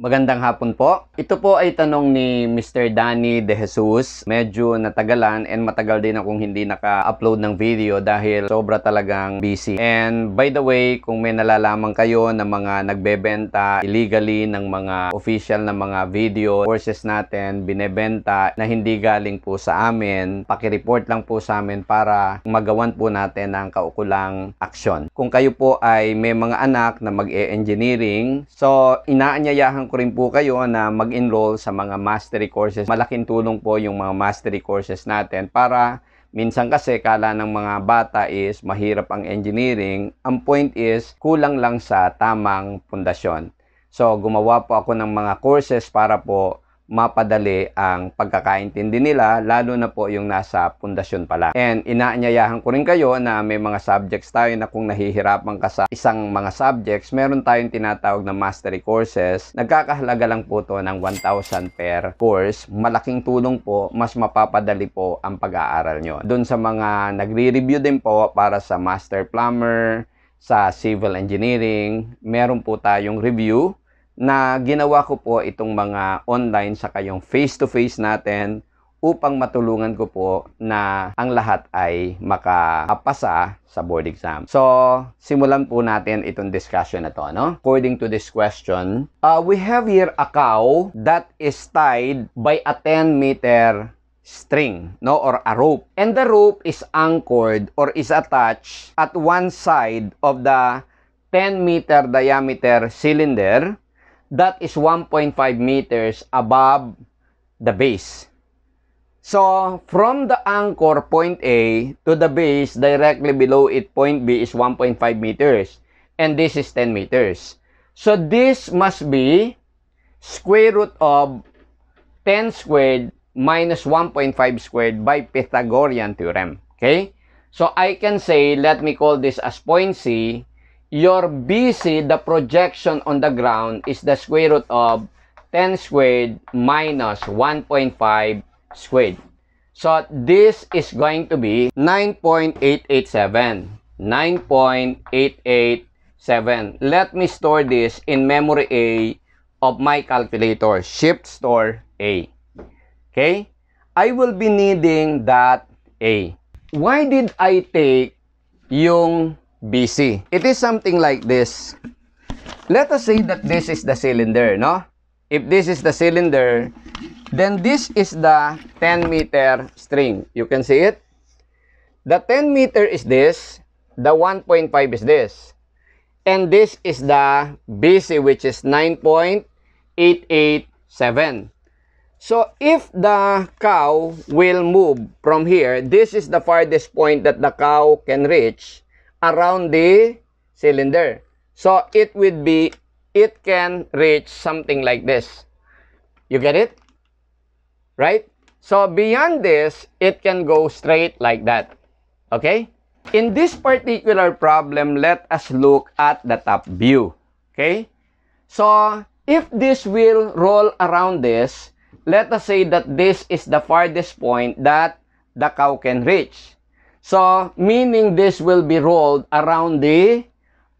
Magandang hapon po. Ito po ay tanong ni Mr. Danny De Jesus. Medyo natagalan and matagal din akong hindi naka-upload ng video dahil sobra talagang busy. And by the way, kung may nalalaman kayo na mga nagbebenta illegally ng mga official na mga video courses natin, binebenta na hindi galing po sa amin, pakireport lang po sa amin para magawan po natin ang kaukulang aksyon. Kung kayo po ay may mga anak na mag-e-engineering, so inaanyayahan ko rin po kayo na mag-enroll sa mga mastery courses. Malaking tulong po yung mga mastery courses natin para minsan kasi kala ng mga bata is mahirap ang engineering. Ang point is kulang lang sa tamang pundasyon. So gumawa po ako ng mga courses para po mapadali ang pagkakaintindi nila, lalo na po yung nasa pundasyon pala. And inaanyayahan ko rin kayo na may mga subjects tayo na kung nahihirapan ka sa isang mga subjects, meron tayong tinatawag na mastery courses. Nagkakahalaga lang po to ng 1,000 per course. Malaking tulong po, mas mapapadali po ang pag-aaral nyo. Doon sa mga nagre-review din po para sa master plumber, sa civil engineering, meron po tayong review na ginawa ko po itong mga online sa kayong face-to-face natin upang matulungan ko po na ang lahat ay makapasa sa board exam. So, simulan po natin itong discussion na to, no? According to this question, uh, we have here a cow that is tied by a 10 meter string, no, or a rope. And the rope is anchored or is attached at one side of the 10 meter diameter cylinder that is 1.5 meters above the base. So, from the anchor point A to the base directly below it point B is 1.5 meters. And this is 10 meters. So, this must be square root of 10 squared minus 1.5 squared by Pythagorean theorem. Okay? So, I can say, let me call this as point C your BC, the projection on the ground, is the square root of 10 squared minus 1.5 squared. So, this is going to be 9.887. 9.887. Let me store this in memory A of my calculator. Shift store A. Okay? I will be needing that A. Why did I take yung BC. It is something like this. Let us say that this is the cylinder, no? If this is the cylinder, then this is the 10 meter string. You can see it? The 10 meter is this, the 1.5 is this. And this is the BC which is 9.887. So if the cow will move from here, this is the farthest point that the cow can reach around the cylinder. So it would be, it can reach something like this. You get it? Right? So beyond this, it can go straight like that. Okay? In this particular problem, let us look at the top view. Okay? So, if this will roll around this, let us say that this is the farthest point that the cow can reach. So, meaning this will be rolled around the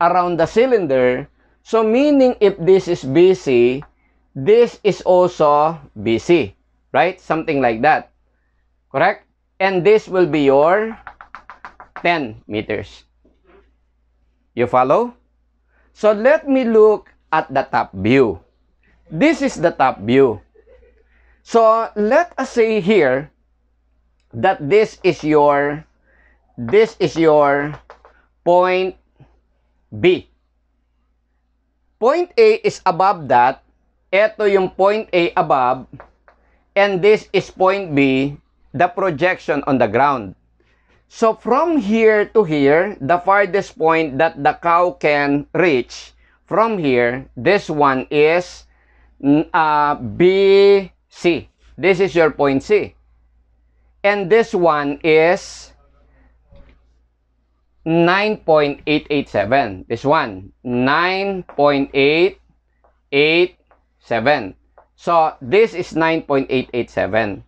around the cylinder. So, meaning if this is BC, this is also BC, right? Something like that. Correct? And this will be your 10 meters. You follow? So, let me look at the top view. This is the top view. So, let us say here that this is your this is your point B. Point A is above that. Ito yung point A above. And this is point B, the projection on the ground. So from here to here, the farthest point that the cow can reach, from here, this one is uh, BC. This is your point C. And this one is 9.887. This one, 9.887. So, this is 9.887.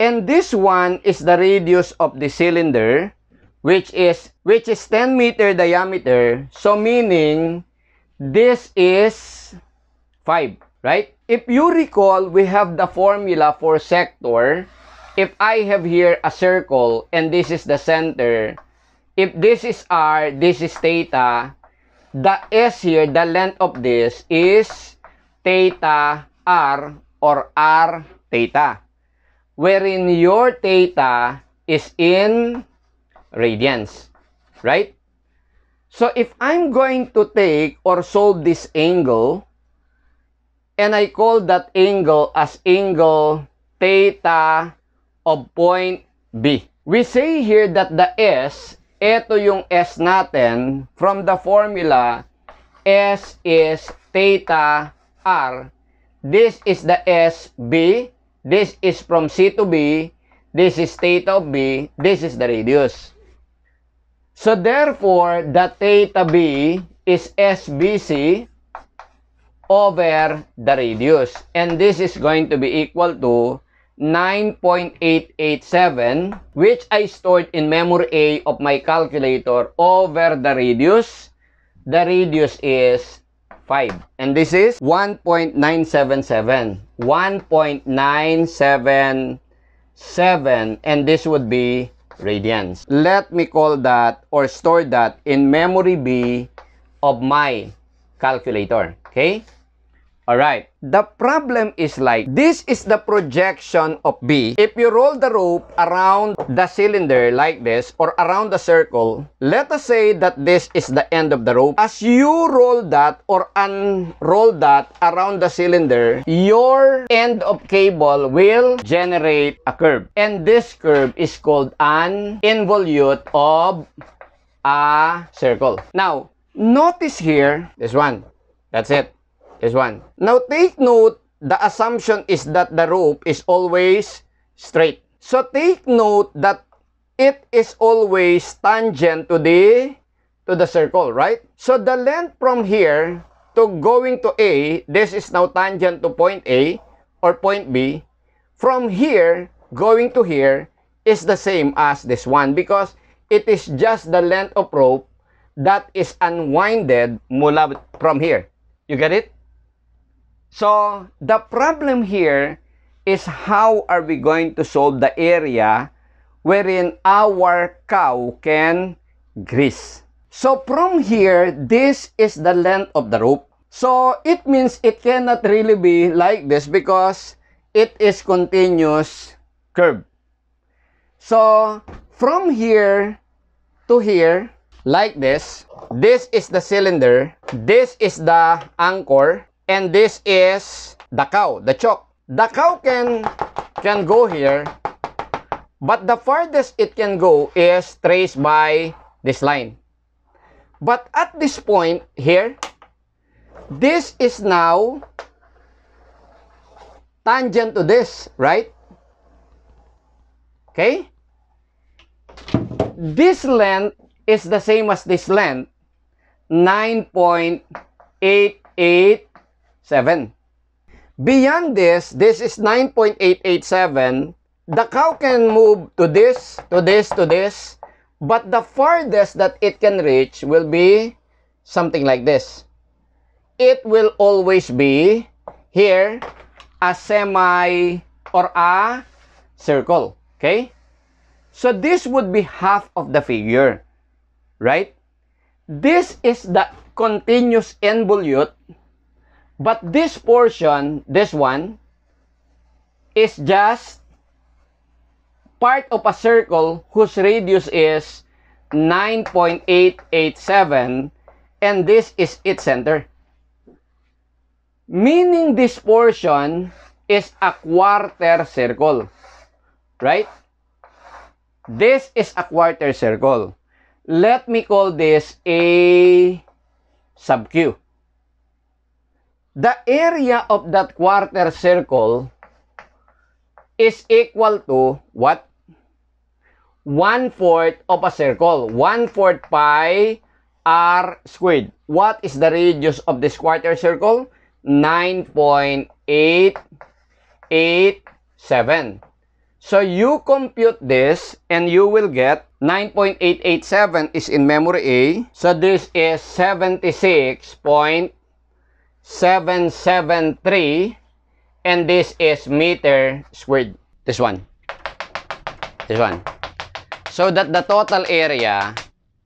And this one is the radius of the cylinder, which is, which is 10 meter diameter. So, meaning, this is 5, right? If you recall, we have the formula for sector. If I have here a circle and this is the center, if this is r, this is theta, the s here, the length of this is theta r or r theta. Wherein your theta is in radians, right? So if I'm going to take or solve this angle, and I call that angle as angle theta of point B. We say here that the S, ito yung S natin, from the formula, S is theta R. This is the SB. This is from C to B. This is theta of B. This is the radius. So therefore, the theta B is SBC over the radius. And this is going to be equal to 9.887 which I stored in memory A of my calculator over the radius. The radius is 5. And this is 1.977. 1.977 and this would be radians. Let me call that or store that in memory B of my calculator. Okay? Alright. The problem is like, this is the projection of B. If you roll the rope around the cylinder like this or around the circle, let us say that this is the end of the rope. As you roll that or unroll that around the cylinder, your end of cable will generate a curve. And this curve is called an involute of a circle. Now, notice here, this one. That's it. This one. Now, take note, the assumption is that the rope is always straight. So, take note that it is always tangent to the to the circle, right? So, the length from here to going to A, this is now tangent to point A or point B. From here, going to here is the same as this one because it is just the length of rope that is unwinded mula from here. You get it? So, the problem here is how are we going to solve the area wherein our cow can grease. So, from here, this is the length of the rope. So, it means it cannot really be like this because it is continuous curve. So, from here to here, like this, this is the cylinder, this is the anchor, and this is the cow, the choke. The cow can can go here, but the farthest it can go is traced by this line. But at this point here, this is now tangent to this, right? Okay? This length is the same as this length, 9.88 7. Beyond this, this is 9.887. The cow can move to this, to this, to this, but the farthest that it can reach will be something like this. It will always be here a semi or a circle. Okay? So this would be half of the figure. Right? This is the continuous involute But this portion, this one, is just part of a circle whose radius is 9.887 and this is its center. Meaning this portion is a quarter circle. Right? This is a quarter circle. Let me call this A sub Q the area of that quarter circle is equal to what? One-fourth of a circle. One-fourth pi r squared. What is the radius of this quarter circle? 9.887. So you compute this and you will get 9.887 is in memory A. So this is 76. 773 and this is meter squared. This one. This one. So that the total area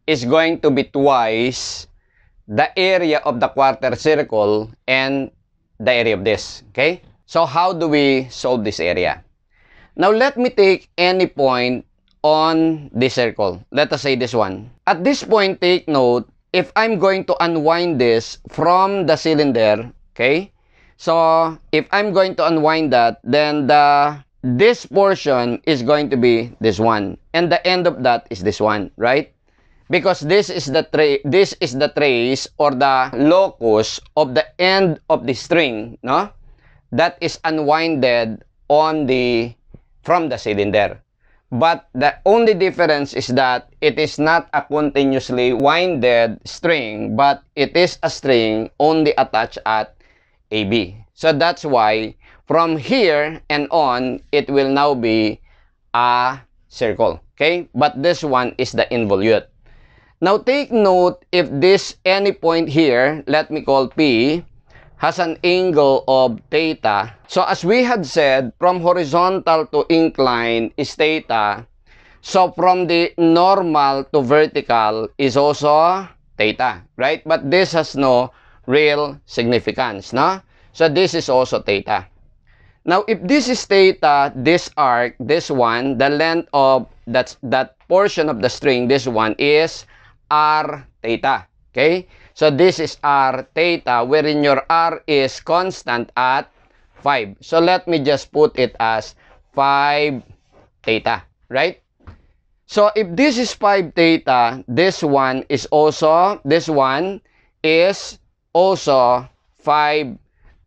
is going to be twice the area of the quarter circle and the area of this. Okay? So how do we solve this area? Now let me take any point on this circle. Let us say this one. At this point, take note, if I'm going to unwind this from the cylinder, okay? So, if I'm going to unwind that, then the this portion is going to be this one. And the end of that is this one, right? Because this is the this is the trace or the locus of the end of the string, no? That is unwinded on the from the cylinder. But the only difference is that it is not a continuously winded string, but it is a string only attached at AB. So that's why from here and on, it will now be a circle. Okay? But this one is the involute. Now take note if this any point here, let me call P, has an angle of theta. So as we had said, from horizontal to incline is theta. So from the normal to vertical is also theta, right? But this has no real significance, no? So this is also theta. Now, if this is theta, this arc, this one, the length of that, that portion of the string, this one is r theta, okay? So this is r theta wherein your r is constant at 5. So let me just put it as 5 theta, right? So if this is 5 theta, this one is also, this one is also 5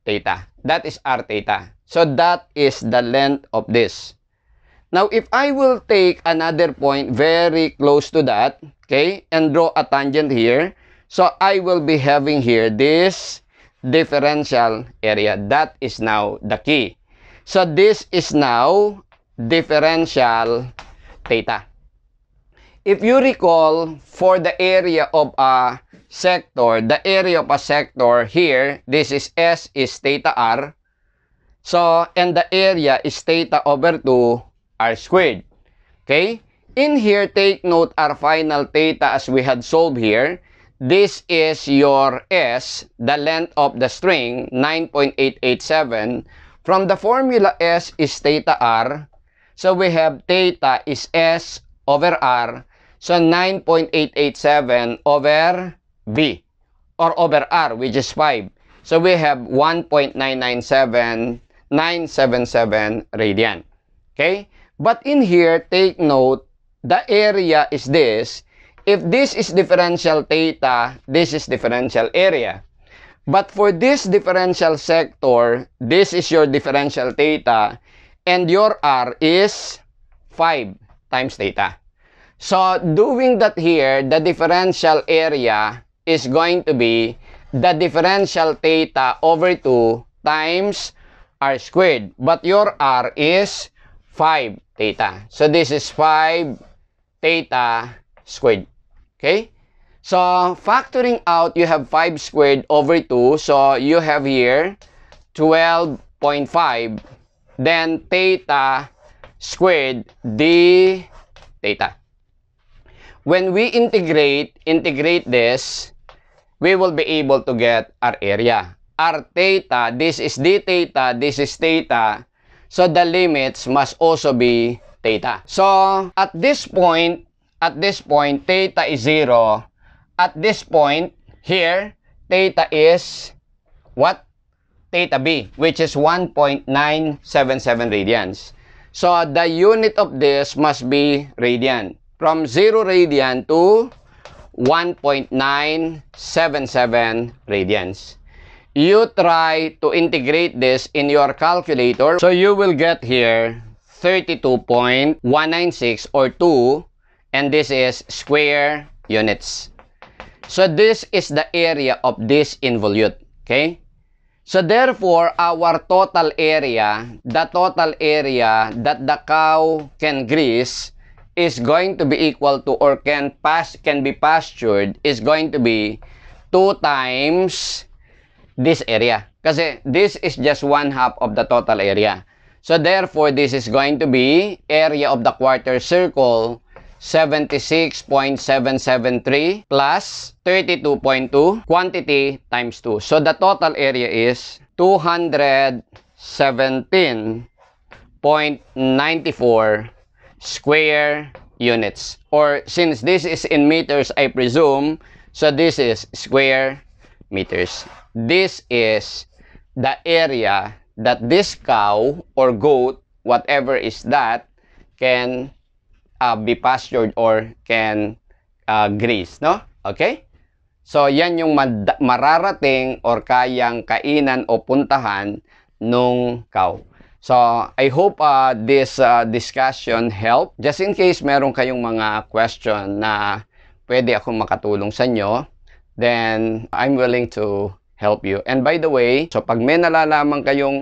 theta. That is r theta. So that is the length of this. Now, if I will take another point very close to that, okay, and draw a tangent here, So I will be having here this differential area. That is now the key. So this is now differential theta. If you recall, for the area of a sector, the area of a sector here, this is S is theta r. So, and the area is theta over 2 r squared. Okay? In here, take note our final theta as we had solved here. This is your S, the length of the string, 9.887. From the formula S is theta R. So we have theta is S over R. So 9.887 over V or over R which is 5. So we have 1.997977 radian. Okay? But in here, take note, the area is this if this is differential theta, this is differential area. But for this differential sector, this is your differential theta, and your R is 5 times theta. So, doing that here, the differential area is going to be the differential theta over 2 times r squared. But your r is 5 theta. So, this is 5 theta squared. Okay? So, factoring out, you have 5 squared over 2. So, you have here 12.5. Then, theta squared d theta. When we integrate, integrate this, we will be able to get our area. R theta, this is d theta, this is theta. So, the limits must also be theta. So, at this point, at this point, theta is 0. At this point, here, theta is what? Theta B, which is 1.977 radians. So, the unit of this must be radian. From 0 radian to 1.977 radians. You try to integrate this in your calculator. So, you will get here 32.196 or 2 and this is square units. So this is the area of this involute, okay? So therefore, our total area, the total area that the cow can grease is going to be equal to or can pass can be pastured is going to be 2 times this area. Kasi this is just one half of the total area. So therefore, this is going to be area of the quarter circle 76.773 plus 32.2 quantity times 2. So the total area is 217.94 square units. Or since this is in meters, I presume, so this is square meters. This is the area that this cow or goat, whatever is that, can uh, be pastured or can uh, graze, no? Okay? So, yan yung mararating or kayang kainan o puntahan nung cow. So, I hope uh, this uh, discussion help. Just in case meron kayong mga question na pwede akong makatulong sa inyo, then I'm willing to help you. And by the way, so pag may nalalaman kayong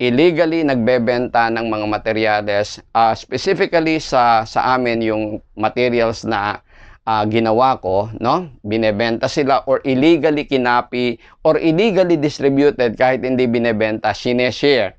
illegally nagbebenta ng mga materyales, uh, specifically sa sa amin yung materials na uh, ginawa ko, no? Binebenta sila or illegally kinapi or illegally distributed kahit hindi binebenta, sineshare.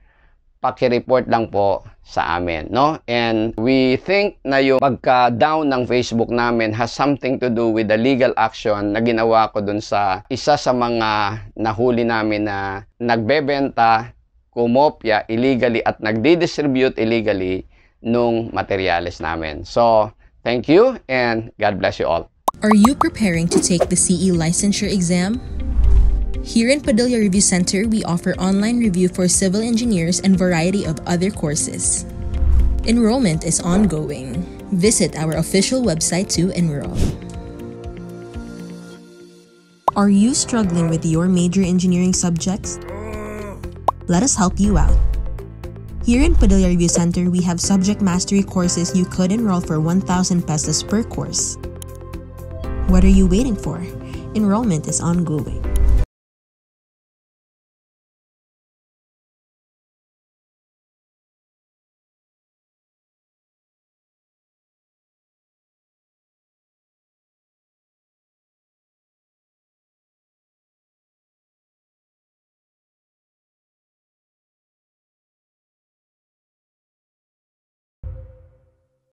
Paki-report lang po sa amin, no? And we think na yung pagka-down ng Facebook namin has something to do with the legal action na ginawa ko dun sa isa sa mga nahuli namin na nagbebenta, kumopya illegally at nagdi-distribute illegally nung materials namin. So, thank you and God bless you all. Are you preparing to take the CE licensure exam? Here in Padilla Review Center, we offer online review for civil engineers and variety of other courses. Enrollment is ongoing. Visit our official website to enroll. Are you struggling with your major engineering subjects? Let us help you out. Here in Padilla Review Center, we have subject mastery courses you could enroll for 1,000 pesos per course. What are you waiting for? Enrollment is ongoing.